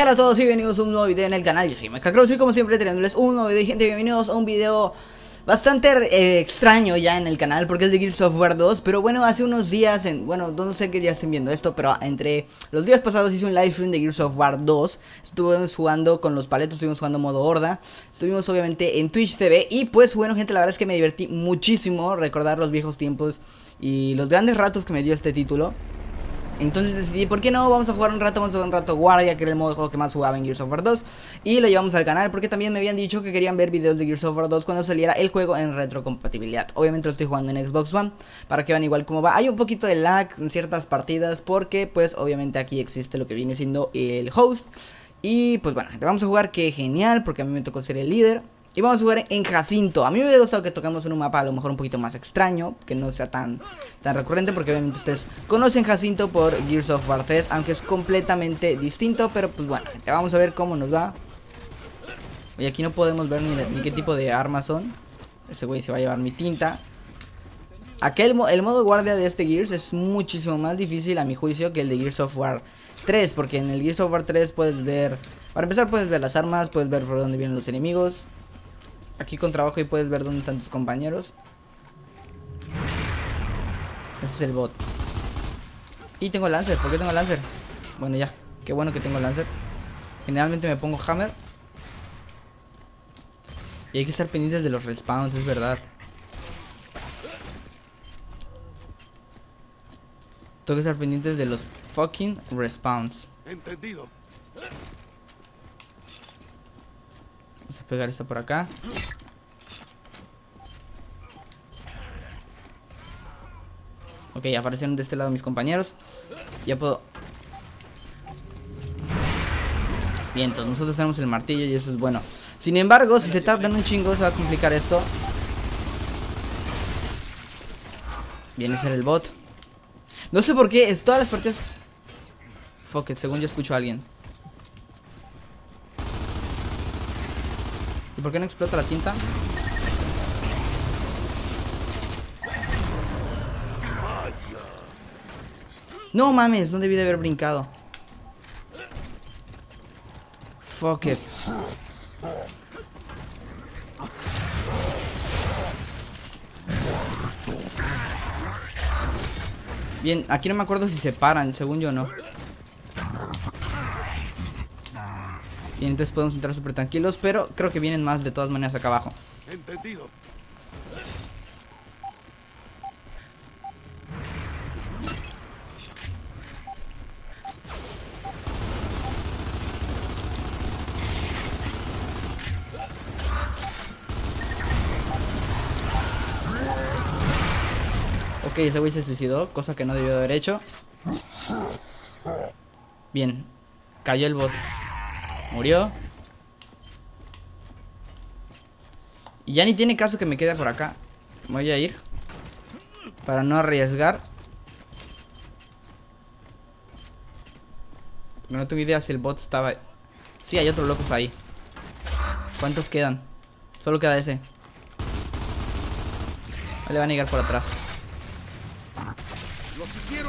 Hola a todos y bienvenidos a un nuevo video en el canal, yo soy Cross y como siempre trayéndoles un nuevo video gente, bienvenidos a un video bastante eh, extraño ya en el canal porque es de Gears of War 2 Pero bueno, hace unos días, en, bueno, no sé qué día estén viendo esto, pero entre los días pasados hice un live stream de Gears of War 2 Estuvimos jugando con los paletos, estuvimos jugando modo horda. Estuvimos obviamente en Twitch TV y pues bueno gente, la verdad es que me divertí muchísimo recordar los viejos tiempos y los grandes ratos que me dio este título entonces decidí, ¿por qué no? Vamos a jugar un rato, vamos a jugar un rato Guardia, que era el modo de juego que más jugaba en Gears of War 2 Y lo llevamos al canal porque también me habían dicho que querían ver videos de Gears of War 2 cuando saliera el juego en retrocompatibilidad. Obviamente lo estoy jugando en Xbox One, para que vean igual cómo va. Hay un poquito de lag en ciertas partidas porque pues obviamente aquí existe lo que viene siendo el host. Y pues bueno, vamos a jugar, que genial, porque a mí me tocó ser el líder y vamos a jugar en Jacinto. A mí me hubiera gustado que toquemos en un mapa a lo mejor un poquito más extraño. Que no sea tan, tan recurrente. Porque obviamente ustedes conocen Jacinto por Gears of War 3. Aunque es completamente distinto. Pero pues bueno, gente, vamos a ver cómo nos va. Y aquí no podemos ver ni, qué tipo de armas son. Este güey se va a llevar mi tinta. Aquel, el modo guardia de este Gears es muchísimo más difícil a mi juicio que el de Gears of War 3. Porque en el Gears of War 3 puedes ver... Para empezar puedes ver las armas, puedes ver por dónde vienen los enemigos. Aquí con trabajo y puedes ver dónde están tus compañeros. Ese es el bot. Y tengo Lancer. ¿Por qué tengo Lancer? Bueno, ya. Qué bueno que tengo Lancer. Generalmente me pongo Hammer. Y hay que estar pendientes de los respawns, es verdad. Tengo que estar pendientes de los fucking respawns. Entendido. Vamos a pegar esta por acá. Ok, aparecieron de este lado mis compañeros. Ya puedo... Bien, entonces nosotros tenemos el martillo y eso es bueno. Sin embargo, si se tardan un chingo se va a complicar esto. Viene a ser el bot. No sé por qué, es todas las partidas... Fuck it, según yo escucho a alguien. ¿Y por qué no explota la tinta? No mames, no debí de haber brincado. Fuck it. Bien, aquí no me acuerdo si se paran, según yo no. Y entonces podemos entrar súper tranquilos, pero creo que vienen más de todas maneras acá abajo. Entendido. Ok, ese güey se suicidó, cosa que no debió haber hecho. Bien, cayó el bot. Murió. Y ya ni tiene caso que me quede por acá. Voy a ir. Para no arriesgar. No tengo idea si el bot estaba... Sí, hay otros locos ahí. ¿Cuántos quedan? Solo queda ese. Le van a llegar por atrás.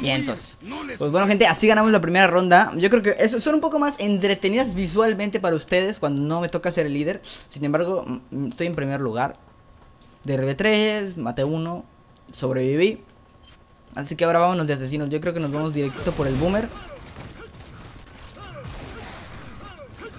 Bien, entonces. Pues bueno, gente, así ganamos la primera ronda. Yo creo que eso son un poco más entretenidas visualmente para ustedes cuando no me toca ser el líder. Sin embargo, mm, estoy en primer lugar. DRB3, maté uno, sobreviví. Así que ahora vámonos de asesinos. Yo creo que nos vamos directo por el boomer.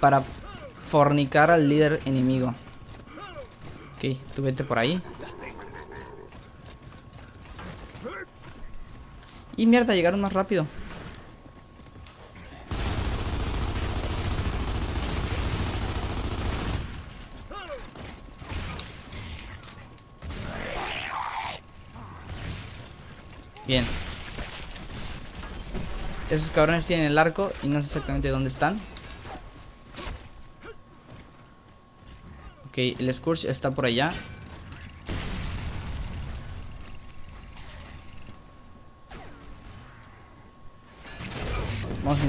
Para fornicar al líder enemigo. Ok, tú vete por ahí. Y mierda, llegaron más rápido. Bien. Esos cabrones tienen el arco y no sé exactamente dónde están. Ok, el Scourge está por allá.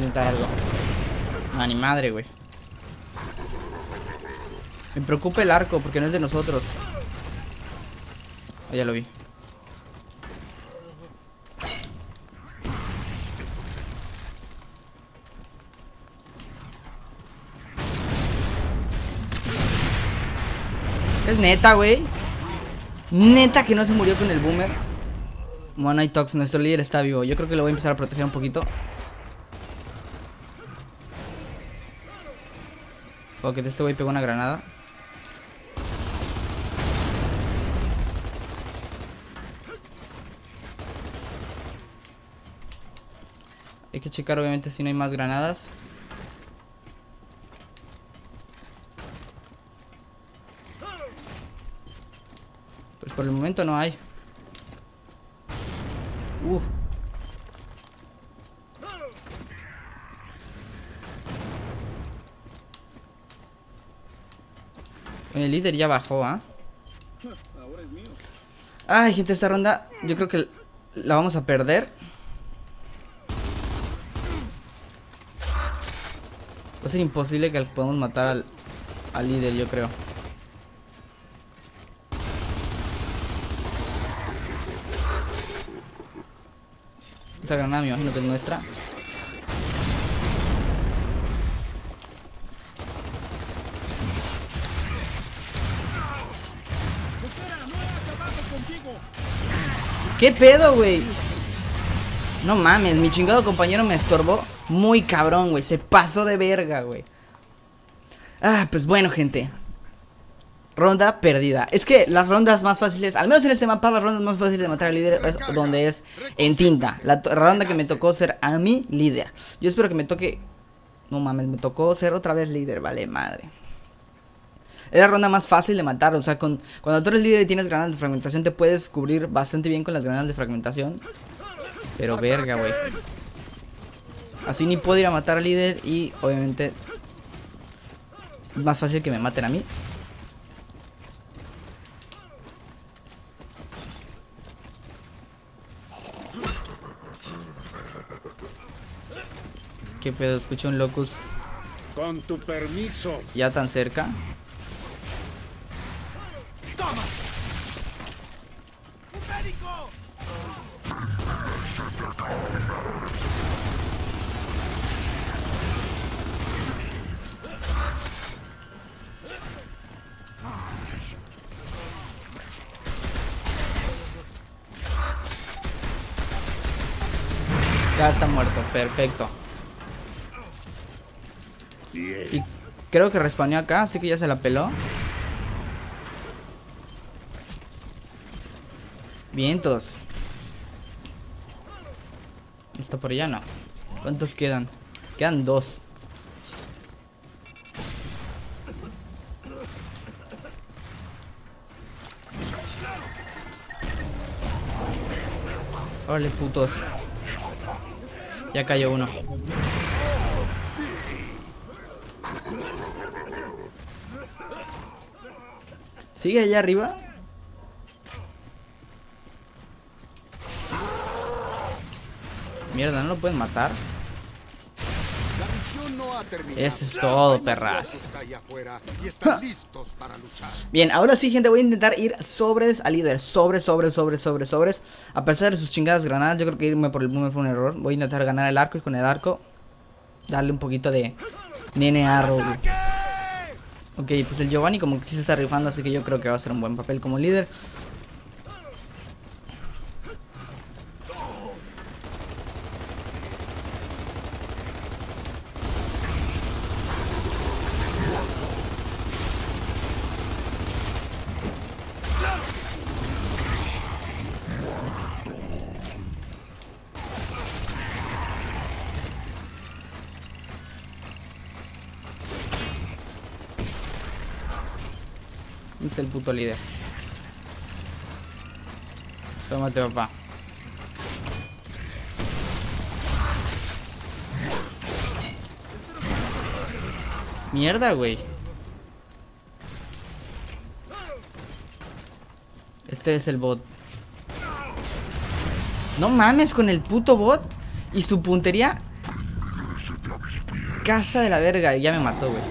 intentar ni madre, güey. Me preocupa el arco porque no es de nosotros. Ah, ya lo vi. Es neta, güey. Neta que no se murió con el boomer. Bueno, Tox, nuestro líder está vivo. Yo creo que lo voy a empezar a proteger un poquito. Ok, este güey pegó una granada. Hay que checar obviamente si no hay más granadas. Pues por el momento no hay. Uf. El líder ya bajó, ¿ah? Ay, gente, esta ronda yo creo que la vamos a perder. Va a ser imposible que podamos matar al, al líder, yo creo. Esta granada me imagino que es nuestra. ¿Qué pedo, güey? No mames, mi chingado compañero me estorbó muy cabrón, güey. Se pasó de verga, güey. Ah, pues bueno, gente. Ronda perdida. Es que las rondas más fáciles, al menos en este mapa, las rondas más fáciles de matar al líder es donde es en tinta. La ronda que me tocó ser a mi líder. Yo espero que me toque... No mames, me tocó ser otra vez líder, vale, madre. Es la ronda más fácil de matar. O sea, con, cuando tú eres líder y tienes granadas de fragmentación, te puedes cubrir bastante bien con las granadas de fragmentación. Pero verga, güey. Así ni puedo ir a matar al líder y obviamente es más fácil que me maten a mí. ¿Qué pedo? Escucho un locus. Con tu permiso. Ya tan cerca. Ya está muerto, perfecto. Y creo que respawneó acá, así que ya se la peló. Vientos. ¿Está por allá? No. ¿Cuántos quedan? Quedan dos. Órale, putos. Ya cayó uno. ¿Sigue allá arriba? Mierda, ¿no lo pueden matar? Eso es todo, perras. Bien, ahora sí, gente, voy a intentar ir sobres al líder. Sobres, sobres, sobres, sobres, sobres. A pesar de sus chingadas granadas, yo creo que irme por el boom fue un error. Voy a intentar ganar el arco y con el arco darle un poquito de nene arrow. Ok, pues el Giovanni como que sí se está rifando, así que yo creo que va a ser un buen papel como líder. Es el puto líder. Tómate, papá. Mierda, güey. Este es el bot. No mames con el puto bot y su puntería. Casa de la verga. Ya me mató, güey.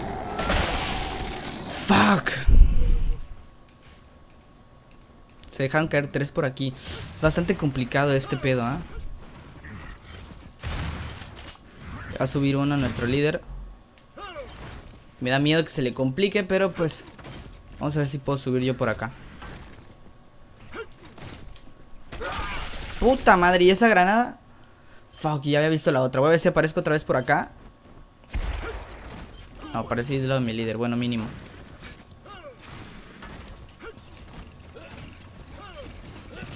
Fuck. Se dejaron caer tres por aquí. Es bastante complicado este pedo, ¿ah? Va a subir uno a nuestro líder. Me da miedo que se le complique, pero pues... Vamos a ver si puedo subir yo por acá. Puta madre, ¿y esa granada? Fuck, ya había visto la otra. Voy a ver si aparezco otra vez por acá. No, parece lo de mi líder. Bueno, mínimo.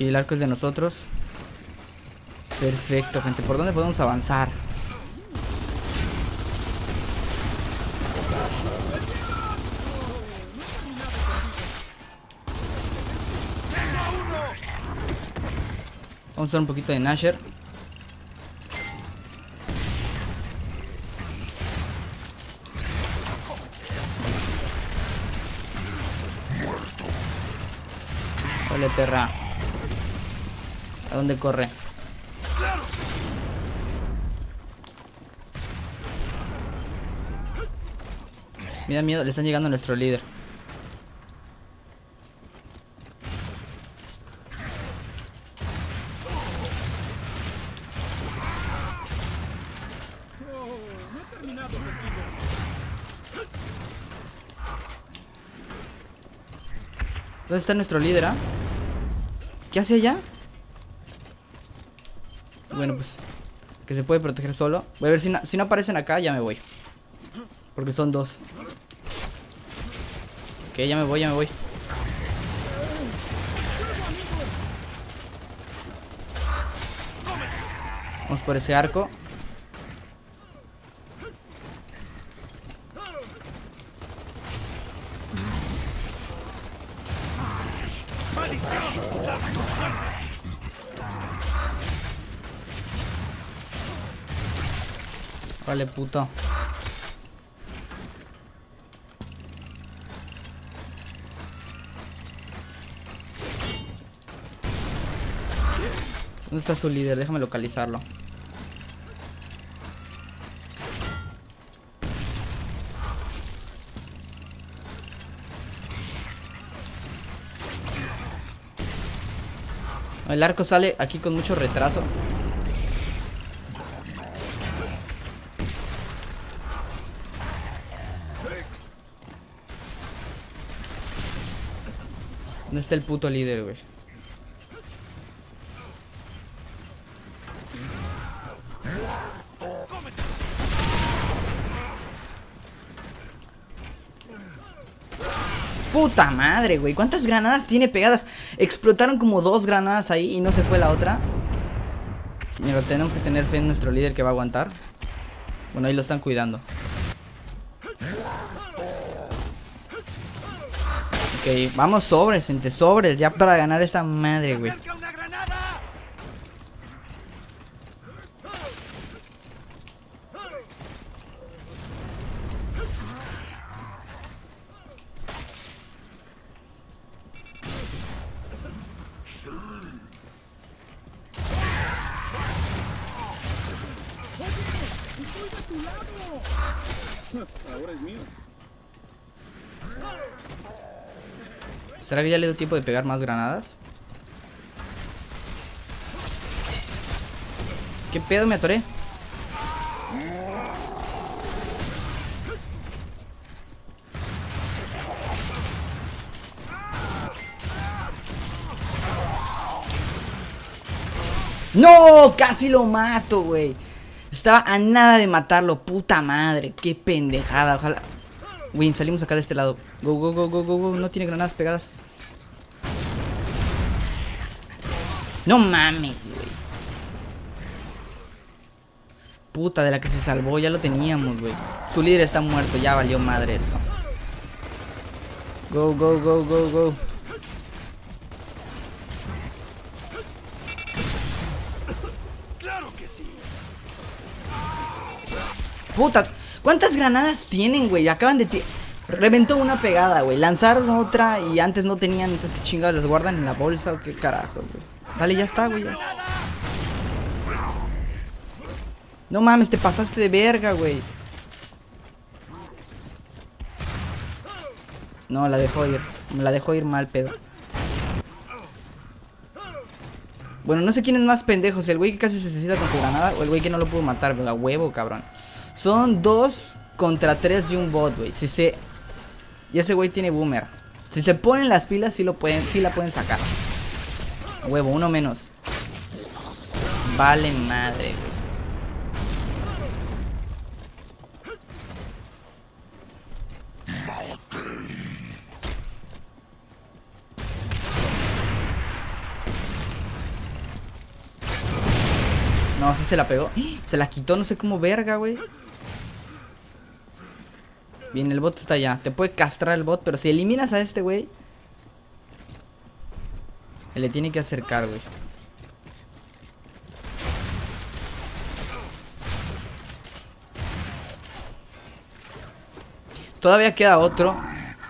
Aquí el arco es de nosotros. Perfecto, gente. ¿Por dónde podemos avanzar? Vamos a usar un poquito de Nasher. Vale, perra. ¿A dónde corre? Me da miedo, le están llegando a nuestro líder. ¿Dónde está nuestro líder, ah? ¿Qué hace allá? Bueno, pues Que se puede proteger solo. Voy a ver si no, aparecen acá, ya me voy. Porque son dos. Ok, ya me voy, ya me voy. Vamos por ese arco Vale, puto. ¿Dónde está su líder? Déjame localizarlo. El arco sale aquí con mucho retraso. ¿Dónde está el puto líder, güey? Puta madre, güey. ¿Cuántas granadas tiene pegadas? Explotaron como dos granadas ahí y no se fue la otra. Pero tenemos que tener fe en nuestro líder que va a aguantar. Bueno, ahí lo están cuidando. Ok, vamos sobres, gente, sobres, ya para ganar esta madre, güey. Ahora es mío. ¿Será que ya le dio tiempo de pegar más granadas? ¿Qué pedo me atoré? ¡No! Casi lo mato, güey. Estaba a nada de matarlo, puta madre. Qué pendejada, ojalá. Win, salimos acá de este lado. Go, go, go, go, go, go. No tiene granadas pegadas. No mames, güey. Puta, de la que se salvó, ya lo teníamos, güey. Su líder está muerto, ya valió madre esto. Go, go, go, go, go. Puta, ¿cuántas granadas tienen, güey? Acaban de... Reventó una pegada, güey. Lanzaron otra y antes no tenían. Entonces, ¿qué chingados? ¿Las guardan en la bolsa o qué carajo, güey? Dale, ya está, güey. No mames, te pasaste de verga, güey. No, la dejó ir. Me la dejó ir mal, pedo. Bueno, no sé quién es más pendejo, el güey que casi se suicida con su granada o el güey que no lo pudo matar, güey, a huevo, cabrón. Son dos contra tres de un bot, güey. Si se... Y ese güey tiene boomer. Si se ponen las pilas, sí, lo pueden, sí la pueden sacar. Huevo, uno menos. Vale madre, güey. No, sí se la pegó. Se la quitó, no sé cómo verga, güey. Bien, el bot está allá. Te puede castrar el bot, pero si eliminas a este, güey. Le tiene que acercar, güey. Todavía queda otro.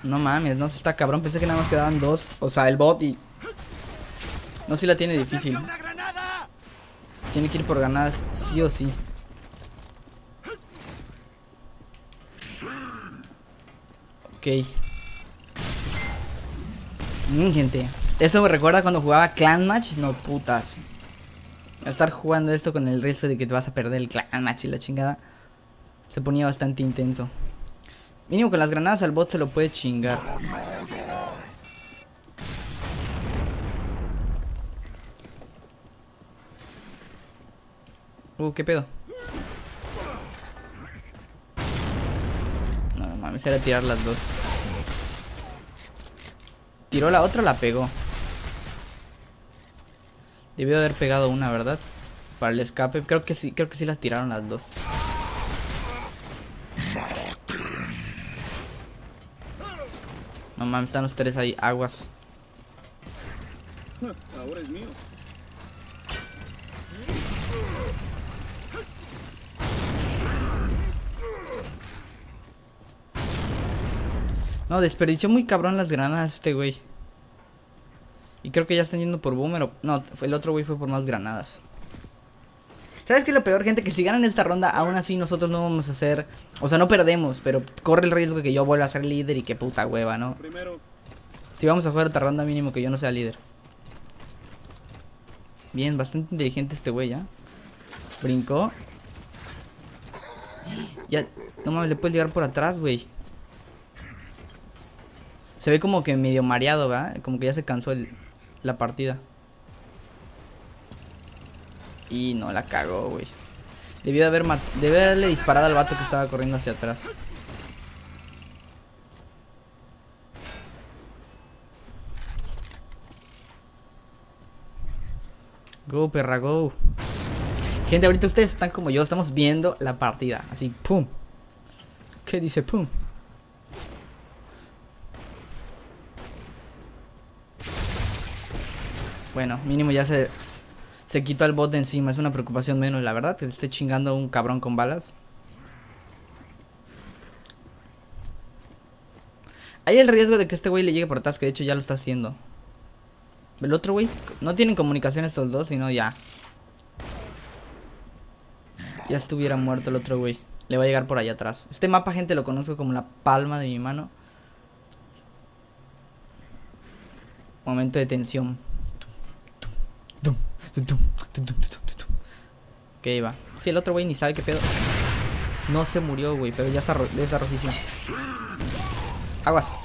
No mames, no se está cabrón. Pensé que nada más quedaban dos. O sea, el bot y. No si la tiene difícil. Tiene que ir por ganadas sí o sí. Ok. Mm, gente. Esto me recuerda cuando jugaba Clan Match. No, putas. Estar jugando esto con el riesgo de que te vas a perder el Clan Match y la chingada. Se ponía bastante intenso. Mínimo con las granadas al bot se lo puede chingar. Uh, ¿qué pedo? Mames, era tirar las dos. Tiró la otra, la pegó. Debió haber pegado una, ¿verdad? Para el escape. Creo que sí, creo que sí las tiraron las dos. No mames, están los tres ahí, aguas. Ahora es mío. No, desperdició muy cabrón las granadas este güey. Y creo que ya están yendo por boomer o... No, el otro güey fue por más granadas. ¿Sabes qué es lo peor, gente? Que si ganan esta ronda, aún así nosotros no vamos a hacer... O sea, no perdemos, pero corre el riesgo de que yo vuelva a ser líder y que puta hueva, ¿no? Primero, Si vamos a jugar otra ronda, mínimo que yo no sea líder. Bien, bastante inteligente este güey, ¿ya? Brincó. Ya... No mames, le puedes llegar por atrás, güey. Se ve como que medio mareado, ¿verdad? Como que ya se cansó el- la partida. Y no la cagó, güey. Debió de haber haberle disparado al vato que estaba corriendo hacia atrás. Go, perra, go. Gente, ahorita ustedes están como yo, estamos viendo la partida. Así, pum. ¿Qué dice pum? Bueno, mínimo ya se, se quitó el bot de encima. Es una preocupación menos, la verdad, que se esté chingando un cabrón con balas. Hay el riesgo de que este güey le llegue por atrás, que de hecho ya lo está haciendo. El otro güey, no tienen comunicación estos dos, sino ya. Ya estuviera muerto el otro güey. Le va a llegar por allá atrás. Este mapa, gente, lo conozco como la palma de mi mano. Momento de tensión. Ok, va. Sí, el otro güey ni sabe qué pedo. No se murió, güey, pero ya está, rojísimo. Aguas.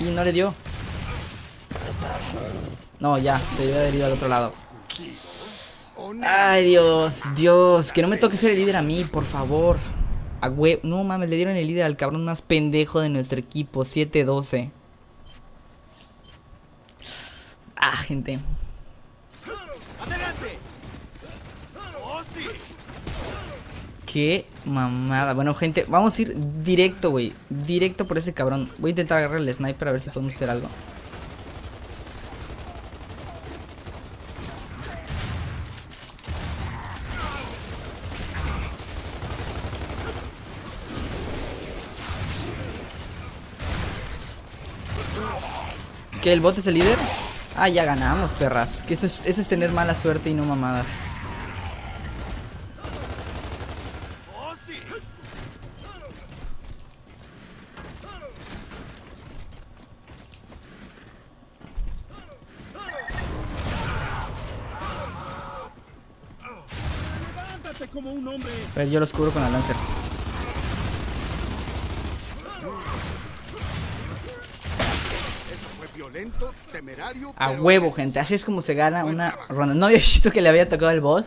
Y no le dio. No, ya, debió haber ido al otro lado. Ay, Dios, Dios, que no me toque ser el líder a mí, por favor. A hue- No mames, le dieron el líder al cabrón más pendejo de nuestro equipo, 7-12. Ah, gente. Qué mamada. Bueno, gente, vamos a ir directo, güey. Directo por ese cabrón. Voy a intentar agarrar el sniper a ver si podemos hacer algo. ¿Que el bot es el líder? Ah, ya ganamos, perras. Que eso es, eso es tener mala suerte y no mamadas. ¡Oh, sí! ¡Levántate, como un hombre. A ver, yo los cubro con la Lancer. Eso fue violento, temerario. A huevo, gente. Así es como se gana una ronda. No había visto que le había tocado el bot.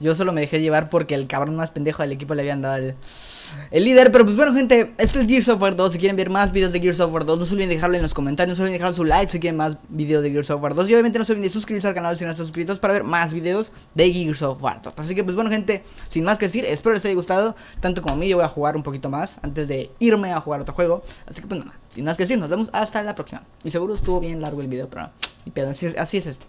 Yo solo me dejé llevar porque el cabrón más pendejo del equipo le habían dado el, líder. Pero pues bueno, gente, esto es Gears of War 2. Si quieren ver más videos de Gears of War 2, no se olviden dejarlo en los comentarios. No se olviden dejar su like si quieren más videos de Gears of War 2. Y obviamente no se olviden de suscribirse al canal si no están suscritos para ver más videos de Gears of War 2. Así que pues bueno, gente, sin más que decir, espero les haya gustado. Tanto como a mí, yo voy a jugar un poquito más antes de irme a jugar otro juego. Así que pues nada, sin más que decir, nos vemos hasta la próxima. Y seguro estuvo bien largo el video, pero así es- así es esto.